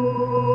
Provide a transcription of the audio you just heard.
Música